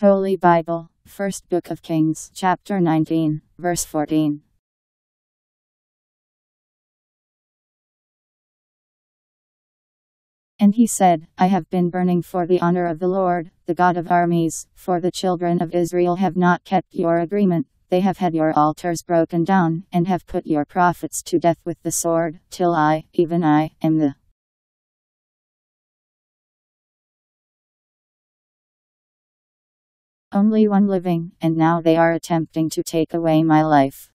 Holy Bible, First Book of Kings, chapter 19, verse 14. And he said, I have been burning for the honor of the Lord, the God of armies, for the children of Israel have not kept your agreement. They have had your altars broken down, and have put your prophets to death with the sword, till I, even I, am the only one living, and now they are attempting to take away my life.